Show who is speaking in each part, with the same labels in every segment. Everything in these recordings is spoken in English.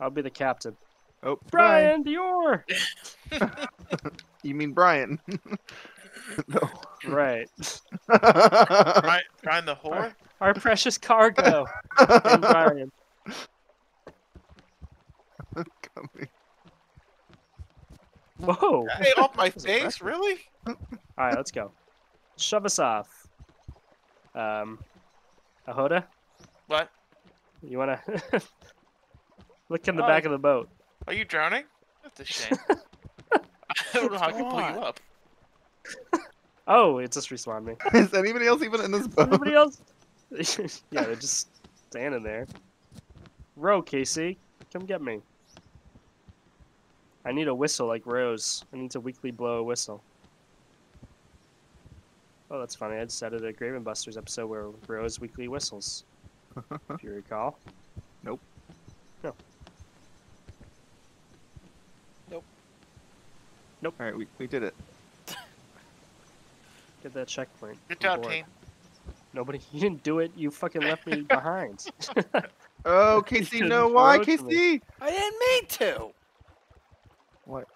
Speaker 1: I'll be the captain.
Speaker 2: Oh,
Speaker 1: Brian, the oar.
Speaker 2: You mean Brian? no.
Speaker 1: right.
Speaker 3: Brian, Brian the whore?
Speaker 1: Our precious cargo. and Brian.
Speaker 2: Coming.
Speaker 1: Whoa.
Speaker 3: Hey, off my face? Really?
Speaker 1: All right, let's go. Shove us off. Um, Ahoda,
Speaker 3: What?
Speaker 1: you wanna look in the
Speaker 3: Oh.
Speaker 1: back of the boat?
Speaker 3: Are you drowning? That's a shame. I don't know how I can pull you up.
Speaker 1: Oh, it just respawned me.
Speaker 2: Is anybody else even in this boat?
Speaker 1: Anybody else? yeah, they're just standing there. Row, KC, come get me. I need a whistle like Rose. I need to weekly blow a whistle. Oh, that's funny. I just added a Graven Busters episode where Rose weekly whistles. if you recall.
Speaker 2: Nope.
Speaker 1: No.
Speaker 2: All right, we, we did it.
Speaker 1: Get that checkpoint.
Speaker 3: Good job,
Speaker 1: bored.
Speaker 3: team.
Speaker 1: Nobody, you didn't do it. You fucking left me behind.
Speaker 2: Oh,
Speaker 1: KC,
Speaker 2: no, why,
Speaker 1: KC? me.
Speaker 4: I didn't mean to.
Speaker 2: What?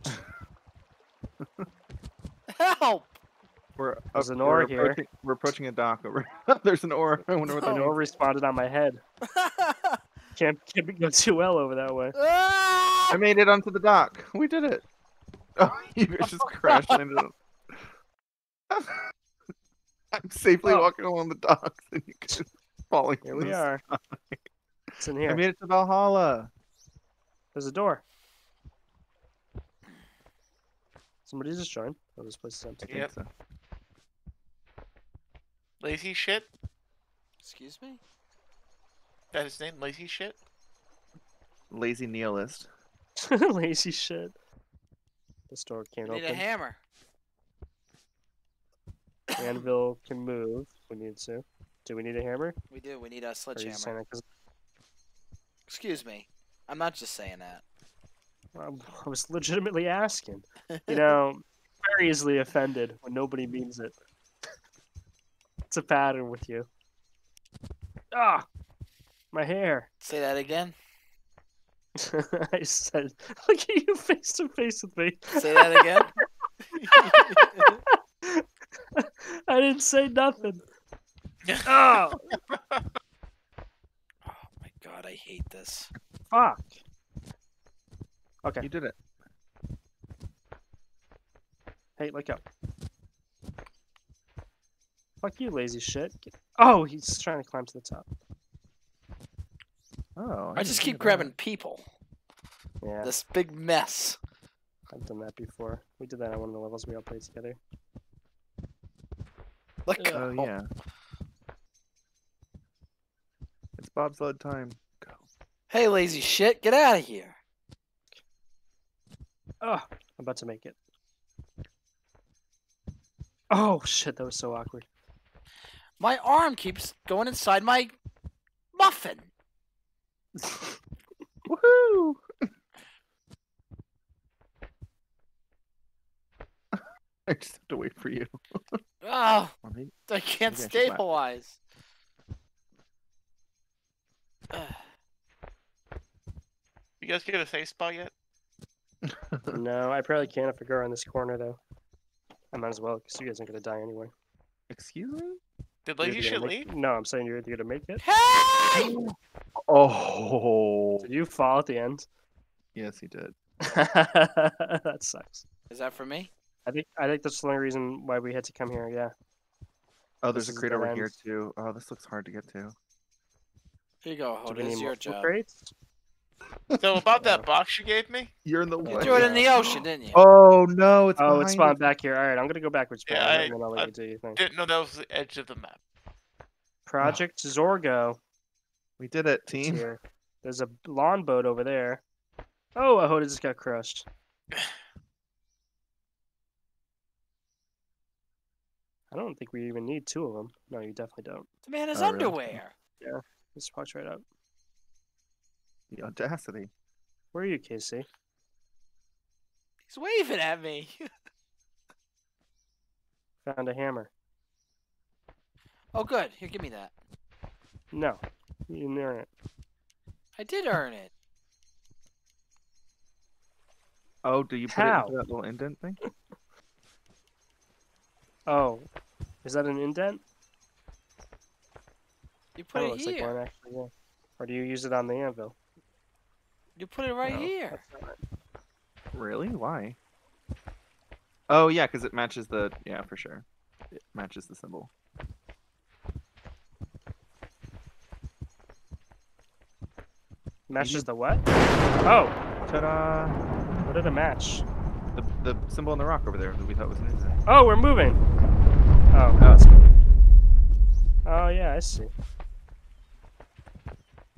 Speaker 4: Help!
Speaker 2: We're
Speaker 1: There's
Speaker 2: up-
Speaker 1: an
Speaker 2: we're
Speaker 1: here.
Speaker 2: approaching- We're approaching a dock over. There's an oar. I wonder what that
Speaker 1: The
Speaker 2: means.
Speaker 1: door responded on my head. Can't, can't go too well over that way.
Speaker 4: Ah!
Speaker 2: I made it onto the dock. We did it. Oh, you guys just crashed into them. I'm safely
Speaker 1: Oh.
Speaker 2: walking along the docks and you guys falling.
Speaker 1: Here we
Speaker 2: the
Speaker 1: are. It's in here.
Speaker 2: I
Speaker 1: here.
Speaker 2: made it to Valhalla.
Speaker 1: There's a door. Somebody just joined. Oh, this place is empty.
Speaker 2: I think
Speaker 3: Yep.
Speaker 2: so.
Speaker 3: Lazy shit?
Speaker 4: Excuse me?
Speaker 3: That his name? Lazy shit?
Speaker 2: Lazy nihilist.
Speaker 1: Lazy shit. This door can't
Speaker 4: We need a
Speaker 1: open.
Speaker 4: hammer.
Speaker 1: Anvil can move. We need to. Do we need a hammer?
Speaker 4: We do. We need a
Speaker 1: Or are you just saying
Speaker 4: sledgehammer. Excuse me. I'm not just saying that.
Speaker 1: I was legitimately asking. You know, very easily offended when nobody means it. it's a pattern with you. Ah, my hair.
Speaker 4: Say that again.
Speaker 1: I said, look at you face to face with me.
Speaker 4: Say that again.
Speaker 1: I didn't say nothing. Oh,
Speaker 4: oh my god, I hate this.
Speaker 1: fuck. Okay,
Speaker 2: You did it.
Speaker 1: hey, look up. Fuck you, lazy shit. Get- Oh, he's trying to climb to the top.
Speaker 2: Oh.
Speaker 4: I just keep grabbing people.
Speaker 1: Yeah,
Speaker 4: This big mess.
Speaker 1: I've done that before. We did that on one of the levels we all played together.
Speaker 4: Look.
Speaker 2: Oh yeah. It's Bob's bobsled time. Go.
Speaker 4: Hey, lazy shit, get out of here.
Speaker 1: Oh, I'm about to make it. Oh shit, that was so awkward.
Speaker 4: My arm keeps going inside my muffin.
Speaker 2: Woohoo! I just have to wait for you.
Speaker 4: Oh, I can't
Speaker 2: Maybe I
Speaker 4: stabilize. Ugh.
Speaker 3: You guys get a safe spot yet?
Speaker 1: no, I probably can't if I go around this corner though. I might as well, because you guys aren't gonna die anyway.
Speaker 2: Excuse me?
Speaker 3: Did
Speaker 1: You're
Speaker 3: lazy shit
Speaker 1: make-
Speaker 3: leave?
Speaker 1: No, I'm saying you're either gonna make it.
Speaker 4: Hey!
Speaker 2: Oh.
Speaker 1: Did you fall at the end?
Speaker 2: Yes, he did.
Speaker 1: that sucks.
Speaker 4: Is that for me?
Speaker 1: I think I think that's the only reason why we had to come here. Yeah.
Speaker 2: Oh, there's
Speaker 1: This
Speaker 2: a crate
Speaker 1: the
Speaker 2: over here too. Oh, this looks hard to get to.
Speaker 4: Here you go,
Speaker 1: Do
Speaker 4: Hoda.
Speaker 1: we
Speaker 4: This is your job.
Speaker 1: crates?
Speaker 3: So about that box you gave me?
Speaker 2: You're in the
Speaker 4: You
Speaker 2: way.
Speaker 4: threw it in the ocean, didn't you?
Speaker 2: Oh no, it's
Speaker 1: Oh, it's spawned back here. All right, I'm gonna go backwards.
Speaker 3: Yeah,
Speaker 1: Brian,
Speaker 3: I-
Speaker 1: and then I'll let
Speaker 3: I
Speaker 1: you do your thing.
Speaker 3: Didn't know that was the edge of the map.
Speaker 1: Project Zorgo.
Speaker 2: We did it, team.
Speaker 1: here. There's a longboat over there. Oh, I hope it just got crushed. I don't think we even need two of them. No, you definitely don't.
Speaker 4: The man has
Speaker 2: Oh, really?
Speaker 4: underwear.
Speaker 1: Just walks right up.
Speaker 2: The audacity.
Speaker 1: Where are you, KC?
Speaker 4: He's waving at me.
Speaker 1: Found a hammer.
Speaker 4: Oh, good. Here, give me that.
Speaker 1: No, you didn't earn it.
Speaker 4: I did earn it.
Speaker 2: Oh, do you put it
Speaker 1: How?
Speaker 2: into that little indent thing?
Speaker 1: Oh, is that an indent?
Speaker 4: You put
Speaker 1: oh,
Speaker 4: it
Speaker 1: looks like
Speaker 4: here.
Speaker 1: one actually. Yeah. Or do you use it on the anvil?
Speaker 4: You put it right
Speaker 1: No,
Speaker 4: here.
Speaker 1: that's not right.
Speaker 2: Really? Why? Oh yeah, because it matches the yeah for sure. It matches the symbol.
Speaker 1: Matches the what? Oh,
Speaker 2: Ta-da!
Speaker 1: what did it match?
Speaker 2: The the symbol on the rock over there that we thought was an indent.
Speaker 1: Oh, we're moving. Oh,
Speaker 2: Oh.
Speaker 1: that's Oh yeah, I see.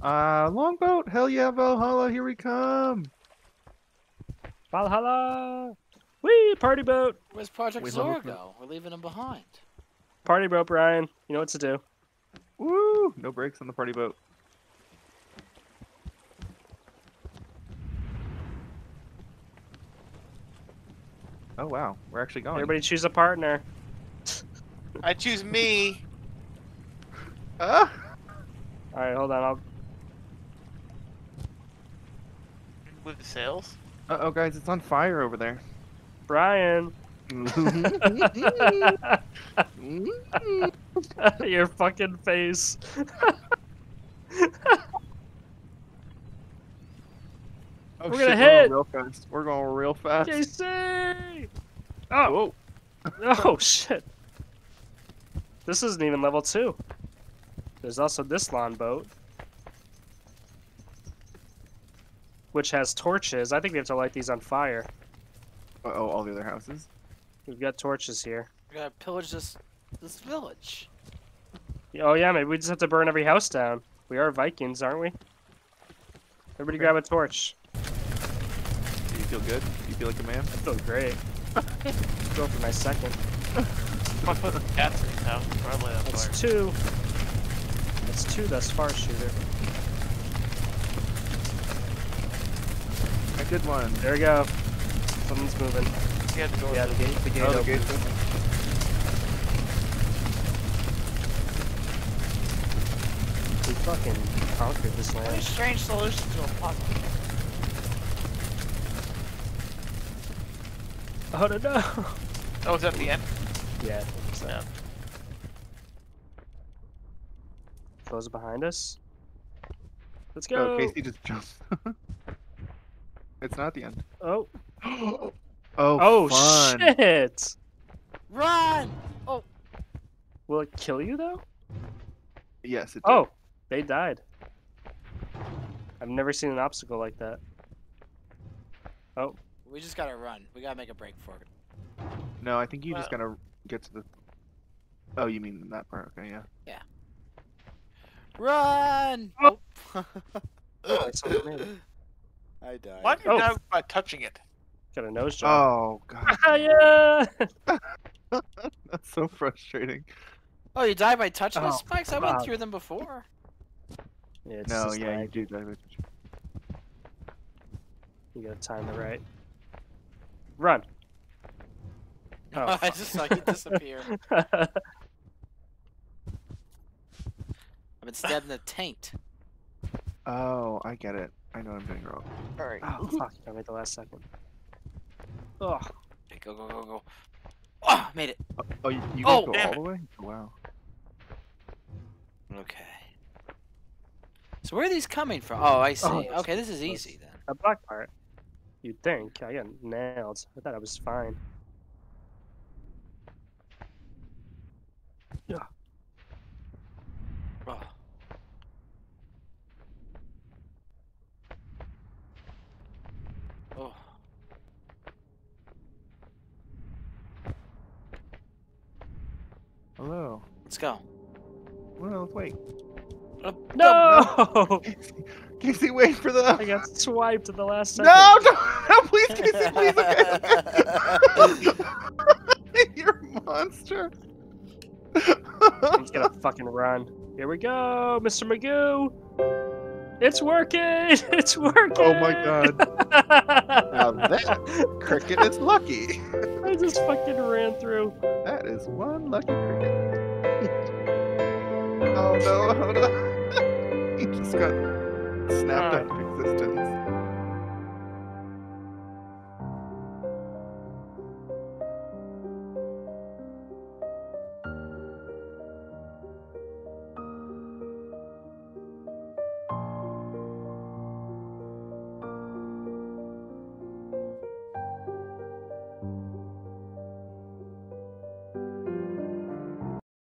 Speaker 2: Uh, longboat! Hell yeah, Valhalla! Here we come!
Speaker 1: Valhalla! Wee! Party boat!
Speaker 4: Where's Project
Speaker 2: Wait, hold
Speaker 4: go? We're leaving him behind.
Speaker 1: Party boat, Brian. You know what to do.
Speaker 2: Woo! No brakes on the party boat. Oh wow, we're actually going.
Speaker 1: Everybody choose a partner.
Speaker 3: I choose me.
Speaker 2: Ah!
Speaker 1: All right, hold on. I'll.
Speaker 3: With the sails.
Speaker 2: Uh oh, guys, it's on fire over there.
Speaker 1: Brian. Your fucking face.
Speaker 2: Oh,
Speaker 1: We're
Speaker 2: shit,
Speaker 1: gonna
Speaker 2: going
Speaker 1: hit.
Speaker 2: real fast. We're going real fast.
Speaker 1: JC! Oh,
Speaker 2: Whoa.
Speaker 1: oh shit. This isn't even level two. There's also this longboat. Which has torches. I think we have to light these on fire.
Speaker 2: Uh oh, all the other houses.
Speaker 1: We've got torches here.
Speaker 4: We gotta pillage this this village.
Speaker 1: Oh yeah, maybe we just have to burn every house down. We are Vikings, aren't we? Everybody
Speaker 2: Okay.
Speaker 1: grab a torch.
Speaker 2: Do you feel good? Do you feel like a man?
Speaker 1: I feel great. Go for my second.
Speaker 3: Fuck put the cats in his house. Probably that
Speaker 1: That's
Speaker 3: fire.
Speaker 1: two. That's two thus far, shooter.
Speaker 2: I did one.
Speaker 1: There we go. Something's moving.
Speaker 3: Yeah, the door's
Speaker 1: Yeah, the
Speaker 3: open.
Speaker 1: gate, the gate
Speaker 2: Oh, the
Speaker 1: opens.
Speaker 2: gate's open.
Speaker 1: We fucking conquered this land.
Speaker 4: What a strange solution to a puzzle.
Speaker 1: Oh no no!
Speaker 3: Oh, is that the end?
Speaker 1: Yeah, I think so.
Speaker 3: Yeah.
Speaker 1: Close behind us. Let's go.
Speaker 2: Oh! KC just jumped. it's not the end.
Speaker 1: Oh,
Speaker 2: oh,
Speaker 1: oh
Speaker 2: fun.
Speaker 1: shit!
Speaker 4: Run! Oh.
Speaker 1: Will it kill you though?
Speaker 2: Yes, it oh, did.
Speaker 1: Oh, they died. I've never seen an obstacle like that. Oh.
Speaker 4: We just gotta run. We gotta make a break for it.
Speaker 2: No, I think you just
Speaker 3: uh.
Speaker 2: gotta get to the. Oh, you mean that part? Okay, yeah. yeah.
Speaker 4: Run!
Speaker 1: Oh.
Speaker 4: Oh.
Speaker 1: Someone made it.
Speaker 4: I died.
Speaker 3: Why do you
Speaker 1: Oh.
Speaker 3: die by touching it?
Speaker 1: Got a nose job.
Speaker 2: Oh god,
Speaker 1: Ah, yeah!
Speaker 2: that's so frustrating.
Speaker 4: Oh, you die by touching the
Speaker 1: Oh,
Speaker 4: spikes? I went through them before.
Speaker 1: yeah it's
Speaker 2: No,
Speaker 1: just
Speaker 2: yeah, you
Speaker 1: lag.
Speaker 2: do. David.
Speaker 1: You gotta time it right. Run! Oh,
Speaker 4: I just saw you disappear. I've been stabbed in the taint.
Speaker 2: Oh, I get it. I know what I'm doing wrong.
Speaker 3: Alright.
Speaker 1: oh, fuck. I made the last second. Oh,
Speaker 4: Okay, go, go, go, go. Oh, made it.
Speaker 2: Oh, oh, you, you
Speaker 4: Oh,
Speaker 2: go all
Speaker 3: it.
Speaker 2: the way? Oh, wow.
Speaker 4: Okay. So where are these coming from? Oh, I see.
Speaker 1: Oh,
Speaker 4: okay, this is easy then.
Speaker 1: a black part. You'd think. I got nailed. I thought I was fine. Yeah.
Speaker 4: Oh. Oh.
Speaker 2: Hello.
Speaker 4: Let's go.
Speaker 2: Well, wait.
Speaker 4: Uh,
Speaker 1: No!
Speaker 2: KC, wait for the.
Speaker 1: I got swiped at the last second.
Speaker 2: No, don't, no, please, KC, please. Okay. You're a monster.
Speaker 1: He's gonna fucking run. Here we go, Mr. Magoo. It's working. It's working.
Speaker 2: Oh my god. Now that cricket is lucky.
Speaker 1: I just fucking ran through.
Speaker 2: That is one lucky cricket. oh no, oh no. he just got snapped uh, out of existence.